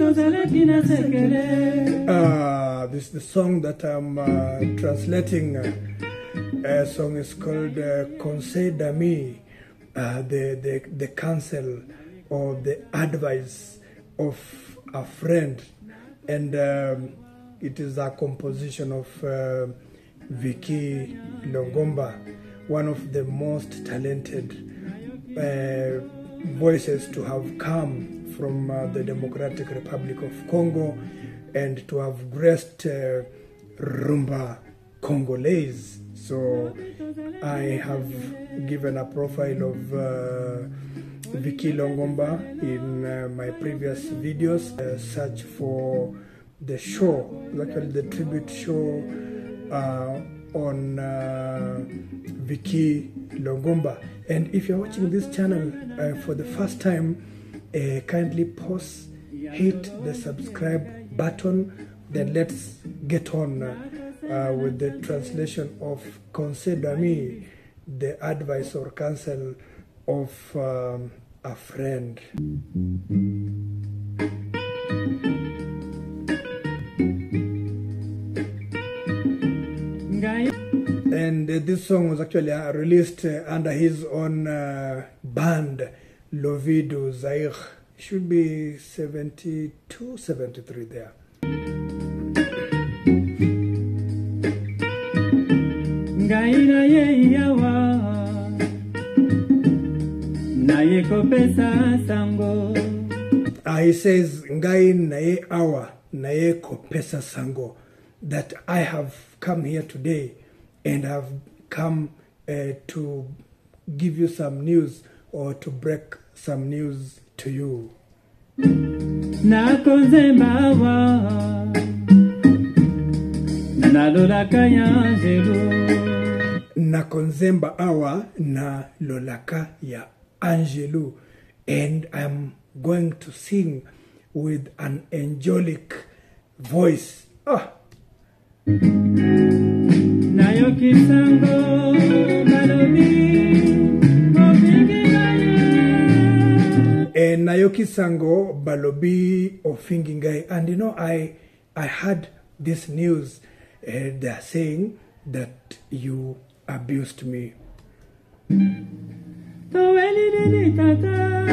sekele Uh, this the song that I'm uh, translating. Uh, uh, song is called uh, Conseil d'Ami, uh, the, the, the counsel or the advice of a friend. And um, it is a composition of uh, Vicky Longomba, one of the most talented uh, voices to have come from uh, the Democratic Republic of Congo and to have graced uh, Rumba Congolese. So I have given a profile of uh, Vicky Longomba in uh, my previous videos. Uh, search for the show, actually the tribute show uh, on uh, Vicky Longomba. And if you're watching this channel uh, for the first time, uh, kindly pause, hit the subscribe button, then let's get on uh, with the translation of Conseil d'Ami, the advice or counsel of um, a friend. And this song was actually uh, released uh, under his own uh, band, Lovy du Zaire. Should be 72, 73 there. ngai na ye yawa naye kopesa sango Uh, he says, Ngai nae awa nae kopesa sango, that I have come here today and have come uh, to give you some news or to break some news to you. nalolaka ya Nakonzemba awa na lolaka ya Angelu, and I'm going to sing with an angelic voice. Ah, nayoki sango balobi ofingi naye and Nayoki Sango Balobi Ofingi Ngai. And you know, I I heard this news. Uh, they are saying that you abused me. towelilili tata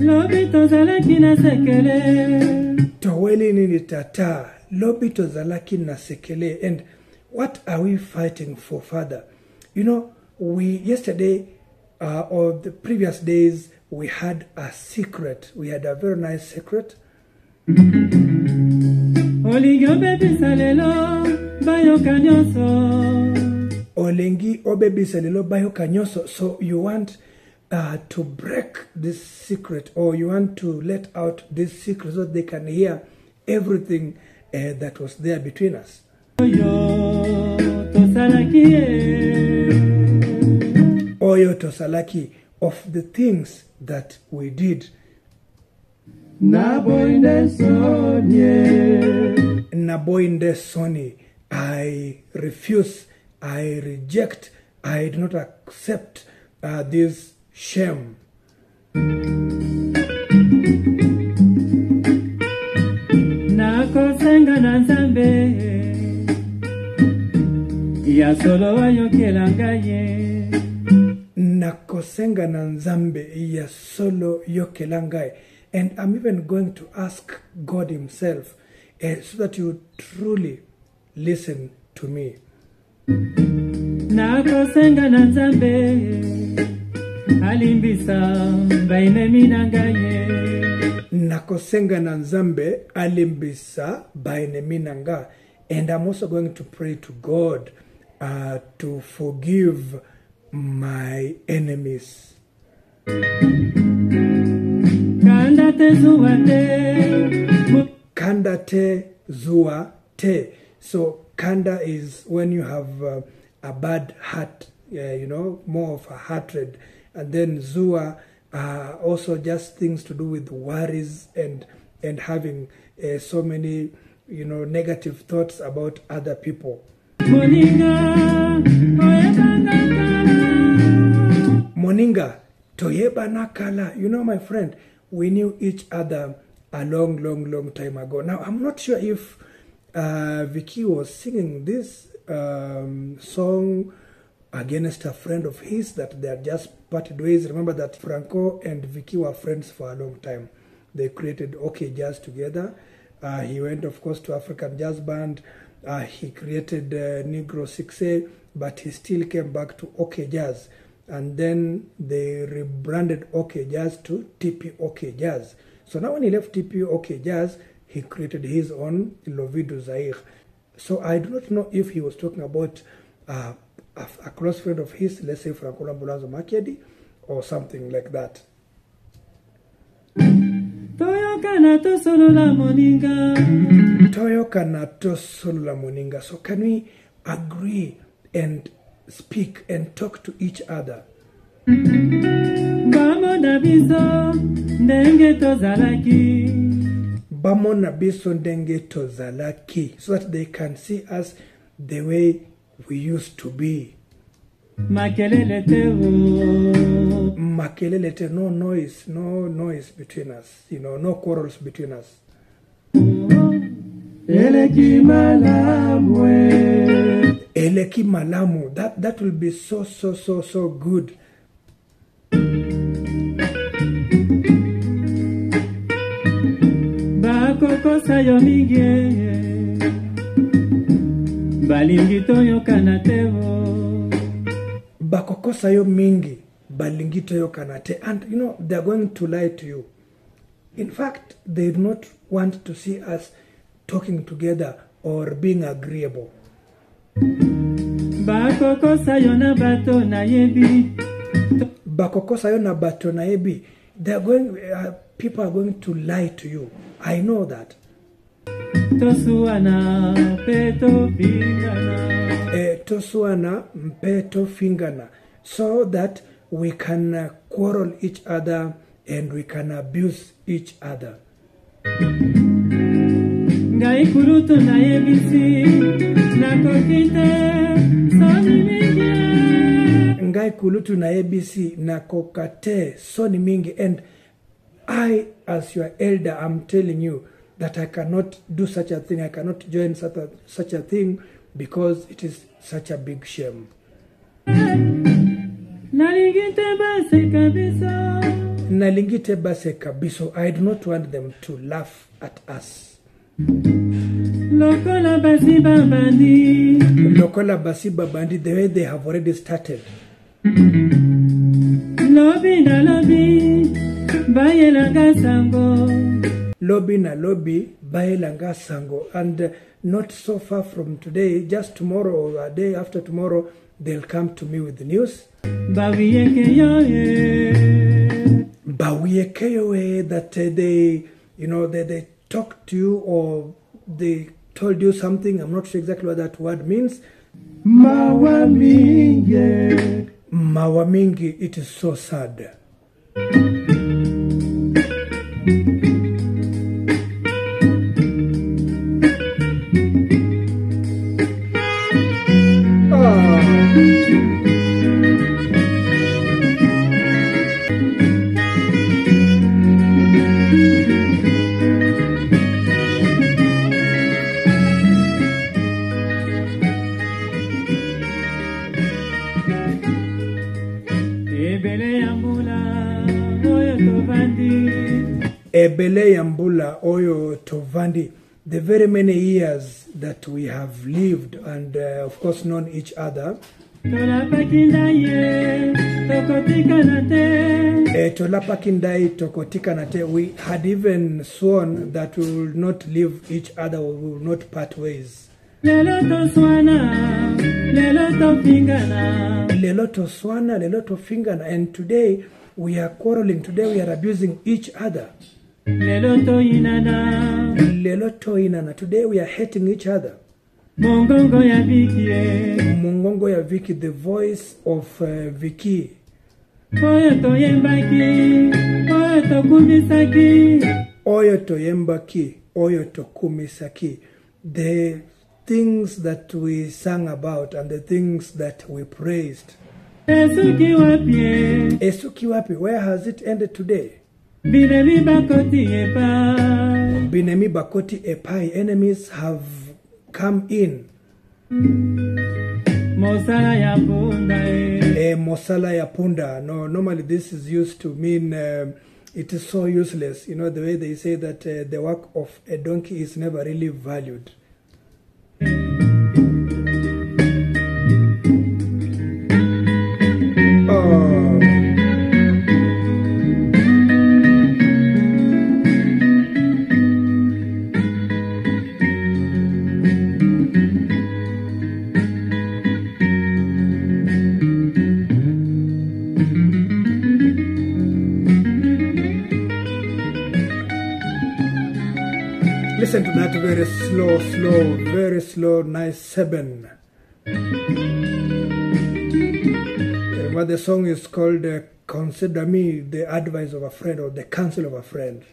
lobi tozalaki na sekele Toweli nini tata lobi tozalaki na sekele. And what are we fighting for, Father? You know, we yesterday uh, or the previous days we had a secret. We had a very nice secret. olingi obebisa lelo bayoka olengi obebisa lelo so you want uh, to break this secret or you want to let out this secret so they can hear everything uh, that was there between us oyo tosalaki ye. Oyo tosalaki of the things that we did. Naboinde sonie naboinde sony i refuse i reject i do not accept uh, this shame ya solo ayokela kelangaye ye nakosenga na nzambe ya solo yokela ngai and i'm even going to ask god himself uh, so that you truly listen to me. Nakosenga na nzambe alimbisa bainemi na ngai nakosenga na nzambe alimbisa baenemi na nga and i'm also going to pray to god uh, to forgive my enemies. Kanda te zuwa te Mu- kanda te zua te so kanda is when you have uh, a bad heart uh, you know more of a hatred and then zua uh, also just things to do with worries and and having uh, so many you know negative thoughts about other people moninga oyebanga kala moninga toyeba nakala you know my friend we knew each other a long, long, long time ago. Now, I'm not sure if uh, Vicky was singing this um, song against a friend of his that they had just parted ways. Remember that Franco and Vicky were friends for a long time. They created OK Jazz together. Uh, he went, of course, to African Jazz Band. Uh, he created uh, Negro Succès, but he still came back to OK Jazz. And then they rebranded OK Jazz to TP OK Jazz. So now when he left TP OK Jazz, he created his own Lovy du Zaire. So I do not know if he was talking about uh, a, a close friend of his, let's say Franco Luambo Luanzo Makiadi, or something like that. Toyokana tosolola moninga Toyoka na tosolola moninga. So can we agree and speak and talk to each other? bamona biso ndenge tozalaki Bamona biso ndenge tozalaki, so that they can see us the way we used to be. Makelele te o Makelele te, no noise, no noise between us, you know, no quarrels between us. eleki malamu e Eleki malamu, that, that will be so, so, so, so good. bakokosa yo mingi balingi toyokana te o bakokosa yo mingi balingi toyokana te. And you know they're going to lie to you. In fact they do not want to see us talking together or being agreeable. Bakokosa yo na bato nayebi. Bakokosa yo na bato nayebi. They're going uh, people are going to lie to you. I know that. Tosuwana mpe topingana eh, tosuana mpe tofingana so that we can uh, quarrel each other and we can abuse each other. Ngai kulutu nayebisi nakoki te soni mingi ngai kulutu nayebisi nakoka te soni mingi and i as your elder i'm telling you that i cannot do such a thing. I cannot join such a, such a thing because it is such a big shame nalingi base kabiso. biso base kabiso. i do not want them to laugh at us lokola basi babandi lokola basi babandi the way they have already started lobi na lobi bayelanga sango lobi na lobi bayelanga sango and uh, not so far from today just tomorrow or a day after tomorrow they'll come to me with the news. Bawiyeke yo ye bawiyekeyowe that uh, they you know they, they talked to you or they told you something. I'm not sure exactly what that word means. Mawa mingi it is so sad ebele ya mbula oyo tovandi. Ebele ya mbula oyo tovandi. The very many years that we have lived and uh, of course known each other. Tolapaki na ye tokotikana te. E, tolapaki ndai tokotikana te. We had even sworn that we will not leave each other we will not part ways lelo toswana lelo tofingana and today we are quarreling today we are abusing each other. Lelo toyinana lelo toinana today we are hating each other. Mongongo ya viki mongongo ya viki the voice of uh, viki oyo toyembaki oyo tokumisaki. Oyo toyembaki oyo tokumisaki. The things that we sang about and the things that we praised esuki wapie esuki wapi where has it ended today binemi bakoti epai enemies have come in. mosala ya punda Mosala. No, normally this is used to mean um, it is so useless. You know, the way they say that uh, the work of a donkey is never really valued. Oh. Listen to that very slow, slow, very slow, nice seven. Uh, What the song is called uh, Conseil d'Ami the Advice of a Friend or the Counsel of a Friend.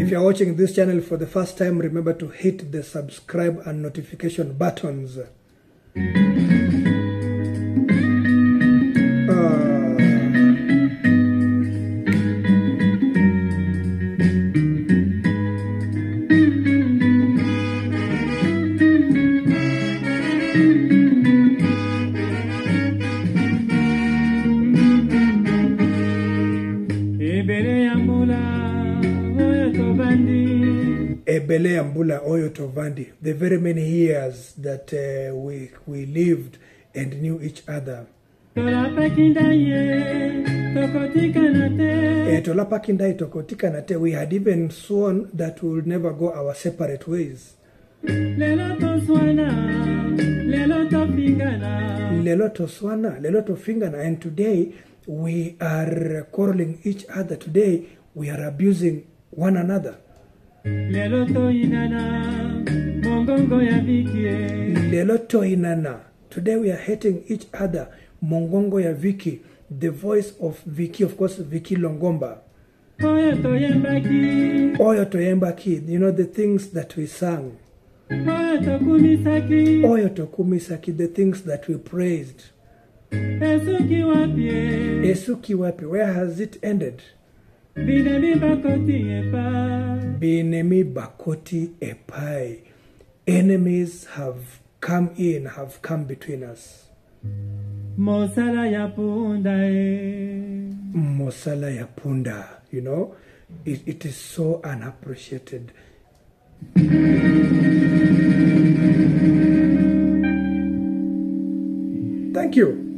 If you're watching this channel for the first time, remember to hit the subscribe and notification buttons. Tovandi, the very many years that uh, we, we lived and knew each other. tolapaki ndai ye tokotikana te Eh, tolapaki ndai tokotika na te, we had even sworn that we would never go our separate ways. lelo toswana Lelo toswana, lelo tofingana, and today we are quarreling each other. Today we are abusing one another. Lelo toyinana mongongo ya vikie Lelo toinana. Today we are hating each other. Mongongo ya Viki, the voice of Vicky, of course, Vicky Longomba. oyo toyembaki Oyo toyembaki, you know, the things that we sang. oyo tokumisaki Oyo tokumisaki, the things that we praised. esuki wapi Esuki wapi, where has it ended? binemi bakoti epa Binemi Bakoti Epai. Enemies have come in, have come between us. mosala ya punda Mosala ya Punda, you know, it, it is so unappreciated. Thank you.